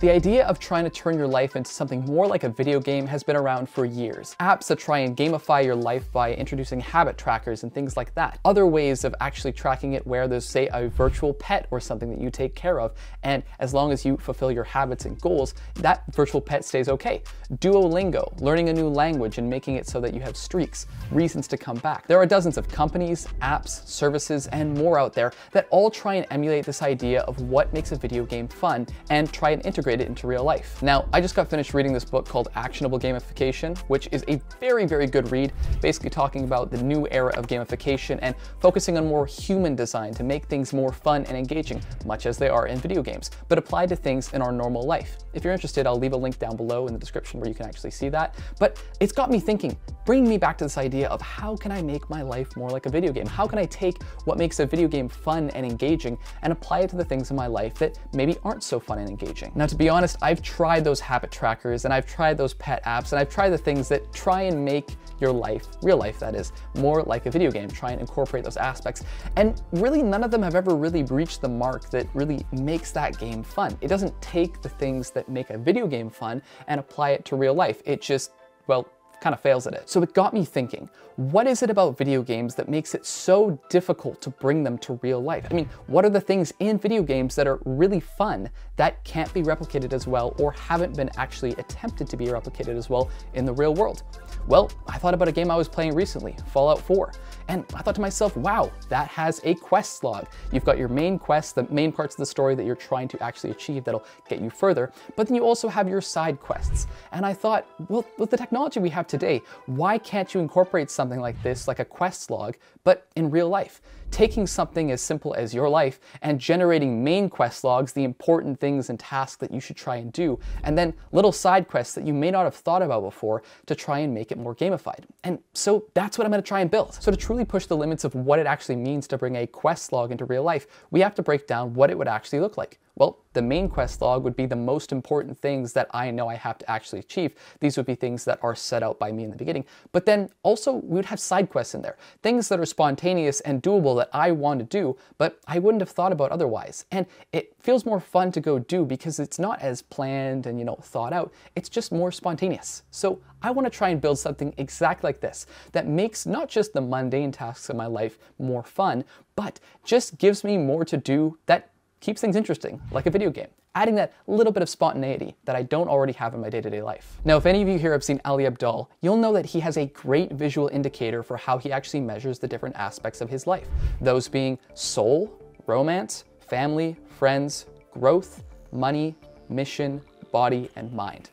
The idea of trying to turn your life into something more like a video game has been around for years. Apps that try and gamify your life by introducing habit trackers and things like that. Other ways of actually tracking it where there's, say, a virtual pet or something that you take care of, and as long as you fulfill your habits and goals, that virtual pet stays okay. Duolingo, learning a new language and making it so that you have streaks, reasons to come back. There are dozens of companies, apps, services, and more out there that all try and emulate this idea of what makes a video game fun and try and integrate it into real life. Now, I just got finished reading this book called Actionable Gamification, which is a very, very good read, basically talking about the new era of gamification and focusing on more human design to make things more fun and engaging, much as they are in video games, but applied to things in our normal life. If you're interested, I'll leave a link down below in the description where you can actually see that. But it's got me thinking, bringing me back to this idea of how can I make my life more like a video game? How can I take what makes a video game fun and engaging and apply it to the things in my life that maybe aren't so fun and engaging? Now, to be honest, I've tried those habit trackers and I've tried those pet apps and I've tried the things that try and make your life, real life that is, more like a video game, try and incorporate those aspects. And really none of them have ever really reached the mark that really makes that game fun. It doesn't take the things that make a video game fun and apply it to real life. It just, well, kind of fails at it. So it got me thinking, what is it about video games that makes it so difficult to bring them to real life? I mean, what are the things in video games that are really fun that can't be replicated as well or haven't been actually attempted to be replicated as well in the real world? Well, I thought about a game I was playing recently, Fallout 4. And I thought to myself, wow, that has a quest log. You've got your main quests, the main parts of the story that you're trying to actually achieve that'll get you further, but then you also have your side quests. And I thought, well, with the technology we have today, why can't you incorporate something like this, like a quest log, but in real life? Taking something as simple as your life and generating main quest logs, the important things and tasks that you should try and do, and then little side quests that you may not have thought about before to try and make it more gamified. And so that's what I'm gonna try and build. So to truly push the limits of what it actually means to bring a quest log into real life, we have to break down what it would actually look like. Well, the main quest log would be the most important things that I know I have to actually achieve. These would be things that are set out by me in the beginning. But then also we would have side quests in there, things that are spontaneous and doable that I want to do, but I wouldn't have thought about otherwise. And it feels more fun to go do because it's not as planned and, you know, thought out. It's just more spontaneous. So I want to try and build something exactly like this that makes not just the mundane tasks of my life more fun, but just gives me more to do that keeps things interesting, like a video game, adding that little bit of spontaneity that I don't already have in my day-to-day life. Now, if any of you here have seen Ali Abdaal, you'll know that he has a great visual indicator for how he actually measures the different aspects of his life, those being soul, romance, family, friends, growth, money, mission, body, and mind.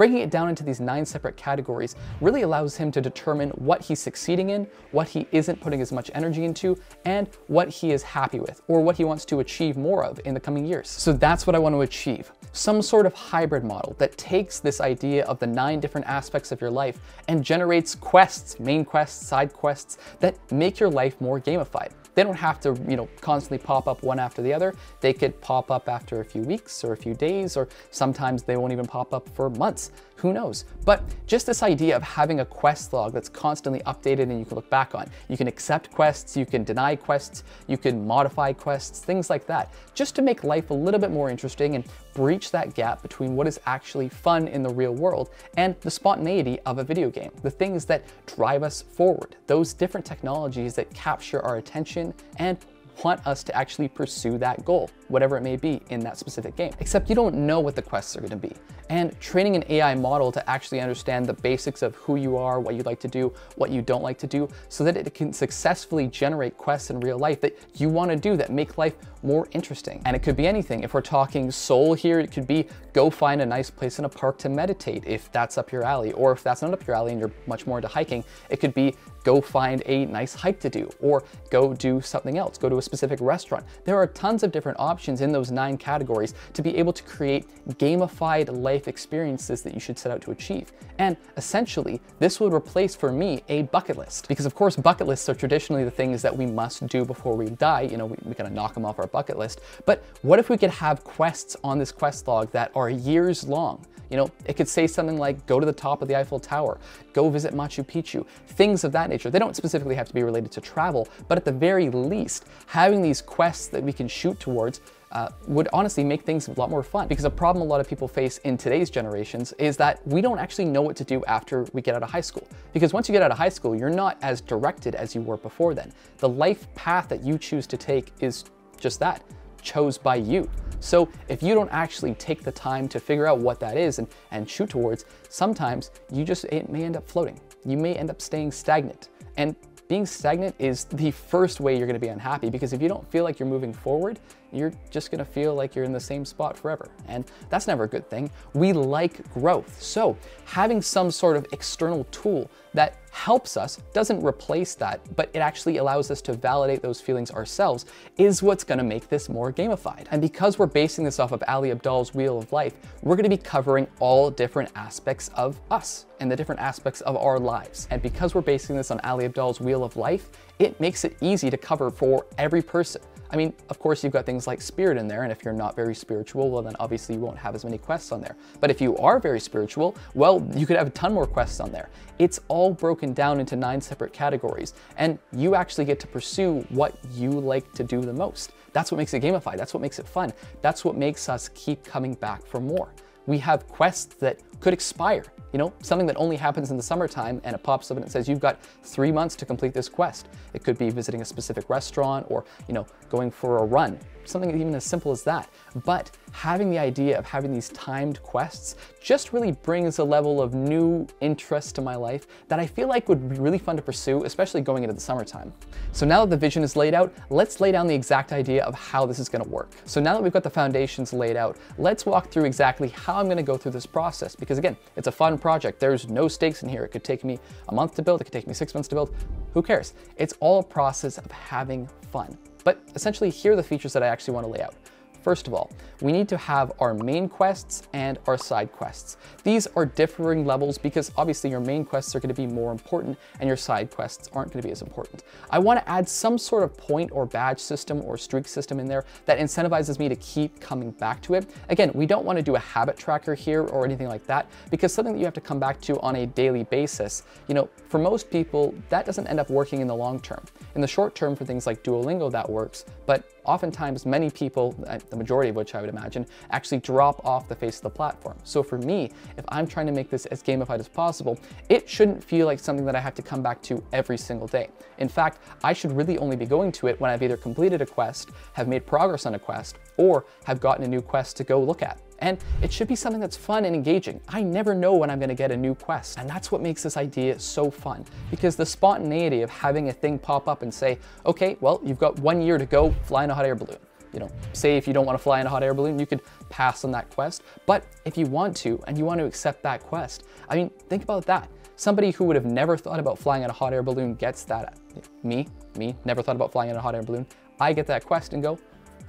Breaking it down into these nine separate categories really allows him to determine what he's succeeding in, what he isn't putting as much energy into, and what he is happy with, or what he wants to achieve more of in the coming years. So that's what I want to achieve. Some sort of hybrid model that takes this idea of the nine different aspects of your life and generates quests, main quests, side quests, that make your life more gamified. They don't have to, you know, constantly pop up one after the other. They could pop up after a few weeks or a few days, or sometimes they won't even pop up for months. Who knows? But just this idea of having a quest log that's constantly updated and you can look back on. You can accept quests, you can deny quests, you can modify quests, things like that, just to make life a little bit more interesting and breach that gap between what is actually fun in the real world and the spontaneity of a video game, the things that drive us forward, those different technologies that capture our attention and want us to actually pursue that goal, whatever it may be in that specific game. Except you don't know what the quests are gonna be. And training an AI model to actually understand the basics of who you are, what you like to do, what you don't like to do, so that it can successfully generate quests in real life that you wanna do that make life more interesting. And it could be anything. If we're talking soul here, it could be go find a nice place in a park to meditate if that's up your alley. Or if that's not up your alley and you're much more into hiking, it could be go find a nice hike to do, or go do something else, go to a specific restaurant. There are tons of different options in those nine categories to be able to create gamified life experiences that you should set out to achieve. And essentially, this would replace for me a bucket list. Because of course, bucket lists are traditionally the things that we must do before we die. You know, we, we gotta knock them off our bucket list. But what if we could have quests on this quest log that are years long? You know, it could say something like go to the top of the Eiffel Tower, go visit Machu Picchu, things of that nature. They don't specifically have to be related to travel, but at the very least, having these quests that we can shoot towards uh, would honestly make things a lot more fun. Because a problem a lot of people face in today's generations is that we don't actually know what to do after we get out of high school. Because once you get out of high school, you're not as directed as you were before then. The life path that you choose to take is just that, chose by you. So if you don't actually take the time to figure out what that is and, and shoot towards, sometimes you just it may end up floating. You may end up staying stagnant. And being stagnant is the first way you're gonna be unhappy because if you don't feel like you're moving forward, you're just gonna feel like you're in the same spot forever. And that's never a good thing. We like growth. So having some sort of external tool that helps us, doesn't replace that, but it actually allows us to validate those feelings ourselves, is what's gonna make this more gamified. And because we're basing this off of Ali Abdaal's Wheel of Life, we're gonna be covering all different aspects of us and the different aspects of our lives. And because we're basing this on Ali Abdaal's Wheel of Life, it makes it easy to cover for every person. I mean, of course, you've got things like spirit in there, and if you're not very spiritual, well, then obviously you won't have as many quests on there. But if you are very spiritual, well, you could have a ton more quests on there. It's all broken down into nine separate categories, and you actually get to pursue what you like to do the most. That's what makes it gamified. That's what makes it fun. That's what makes us keep coming back for more. We have quests that could expire. You know, something that only happens in the summertime and it pops up and it says you've got three months to complete this quest. It could be visiting a specific restaurant or, you know, going for a run something even as simple as that. But having the idea of having these timed quests just really brings a level of new interest to my life that I feel like would be really fun to pursue, especially going into the summertime. So now that the vision is laid out, let's lay down the exact idea of how this is gonna work. So now that we've got the foundations laid out, let's walk through exactly how I'm gonna go through this process. Because again, it's a fun project. There's no stakes in here. It could take me a month to build, it could take me six months to build. Who cares? It's all a process of having fun. But essentially, here are the features that I actually want to lay out. First of all, we need to have our main quests and our side quests. These are differing levels because obviously your main quests are going to be more important and your side quests aren't going to be as important. I want to add some sort of point or badge system or streak system in there that incentivizes me to keep coming back to it. Again, we don't want to do a habit tracker here or anything like that because something that you have to come back to on a daily basis, you know, for most people, that doesn't end up working in the long term. In the short term for things like Duolingo, that works, but oftentimes many people, uh, the majority of which I would imagine, actually drop off the face of the platform. So for me, if I'm trying to make this as gamified as possible, it shouldn't feel like something that I have to come back to every single day. In fact, I should really only be going to it when I've either completed a quest, have made progress on a quest, or have gotten a new quest to go look at. And it should be something that's fun and engaging. I never know when I'm gonna get a new quest. And that's what makes this idea so fun because the spontaneity of having a thing pop up and say, okay, well, you've got one year to go fly in a hot air balloon. You know, say if you don't want to fly in a hot air balloon, you could pass on that quest. But if you want to and you want to accept that quest, I mean, think about that. Somebody who would have never thought about flying in a hot air balloon gets that. Me, me, never thought about flying in a hot air balloon. I get that quest and go,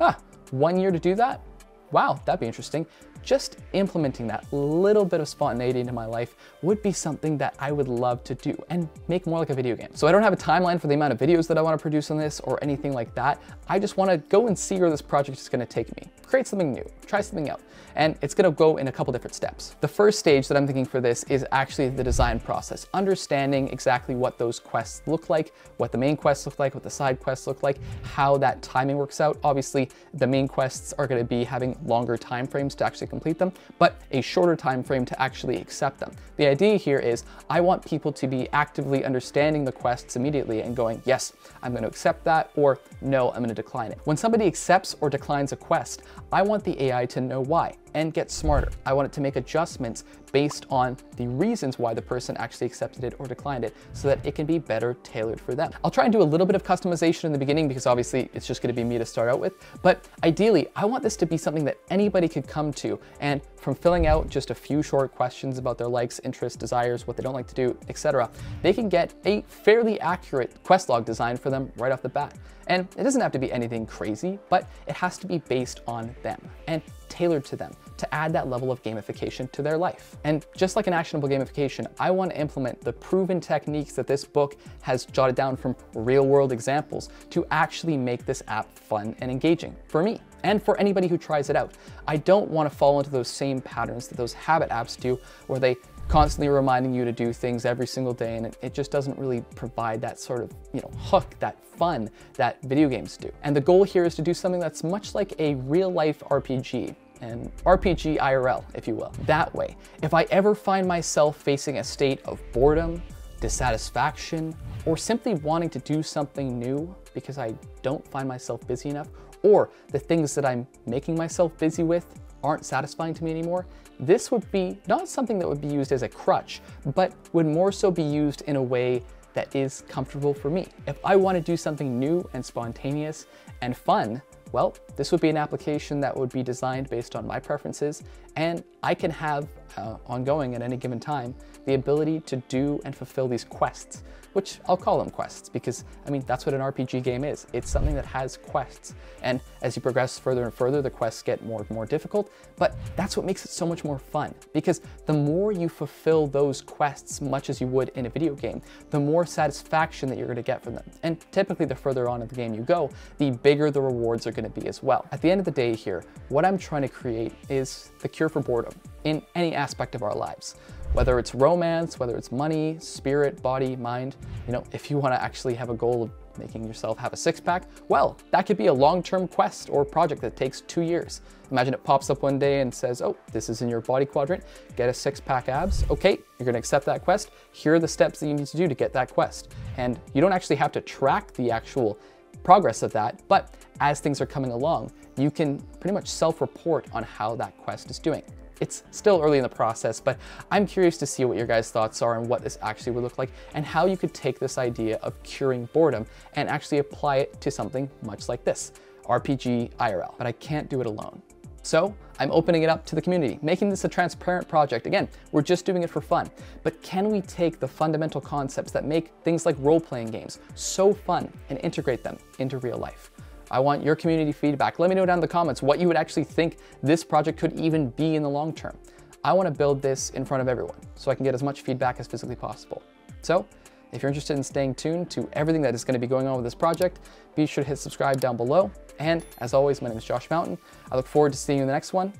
ah, one year to do that? Wow, that'd be interesting. Just implementing that little bit of spontaneity into my life would be something that I would love to do and make more like a video game. So I don't have a timeline for the amount of videos that I want to produce on this or anything like that. I just want to go and see where this project is going to take me. Create something new, try something out and it's gonna go in a couple different steps. The first stage that I'm thinking for this is actually the design process, understanding exactly what those quests look like, what the main quests look like, what the side quests look like, how that timing works out. Obviously, the main quests are gonna be having longer time frames to actually complete them, but a shorter time frame to actually accept them. The idea here is I want people to be actively understanding the quests immediately and going, yes, I'm gonna accept that, or no, I'm gonna decline it. When somebody accepts or declines a quest, I want the AI to know why and get smarter. I want it to make adjustments based on the reasons why the person actually accepted it or declined it so that it can be better tailored for them. I'll try and do a little bit of customization in the beginning because obviously it's just gonna be me to start out with, but ideally I want this to be something that anybody could come to and from filling out just a few short questions about their likes, interests, desires, what they don't like to do, etc., they can get a fairly accurate quest log design for them right off the bat. And it doesn't have to be anything crazy, but it has to be based on them and tailored to them to add that level of gamification to their life. And just like an actionable gamification, I want to implement the proven techniques that this book has jotted down from real world examples to actually make this app fun and engaging for me and for anybody who tries it out. I don't want to fall into those same patterns that those habit apps do where they constantly reminding you to do things every single day, and it, just doesn't really provide that sort of, you know, hook, that fun that video games do. And the goal here is to do something that's much like a real life RPG, and RPG IRL, if you will. That way, if I ever find myself facing a state of boredom, dissatisfaction, or simply wanting to do something new because I don't find myself busy enough, or the things that I'm making myself busy with aren't satisfying to me anymore, this would be not something that would be used as a crutch, but would more so be used in a way that is comfortable for me. If I want to do something new and spontaneous and fun, well, this would be an application that would be designed based on my preferences, and I can have uh, ongoing at any given time the ability to do and fulfill these quests which I'll call them quests because, I mean, that's what an RPG game is. It's something that has quests. And as you progress further and further, the quests get more and more difficult, but that's what makes it so much more fun because the more you fulfill those quests, much as you would in a video game, the more satisfaction that you're gonna get from them. And typically the further on in the game you go, the bigger the rewards are gonna be as well. At the end of the day here, what I'm trying to create is the cure for boredom in any aspect of our lives. Whether it's romance, whether it's money, spirit, body, mind, you know, if you want to actually have a goal of making yourself have a six pack, well, that could be a long-term quest or project that takes two years. Imagine it pops up one day and says, oh, this is in your body quadrant, get a six pack abs. Okay, you're gonna accept that quest. Here are the steps that you need to do to get that quest. And you don't actually have to track the actual progress of that, but as things are coming along, you can pretty much self-report on how that quest is doing. It's still early in the process, but I'm curious to see what your guys' thoughts are and what this actually would look like and how you could take this idea of curing boredom and actually apply it to something much like this, RPG IRL. But I can't do it alone. So I'm opening it up to the community, making this a transparent project. Again, we're just doing it for fun. But can we take the fundamental concepts that make things like role-playing games so fun and integrate them into real life? I want your community feedback. Let me know down in the comments what you would actually think this project could even be in the long term. I want to build this in front of everyone so I can get as much feedback as physically possible. So if you're interested in staying tuned to everything that is going to be going on with this project, be sure to hit subscribe down below. And as always, my name is Josh Mountain. I look forward to seeing you in the next one.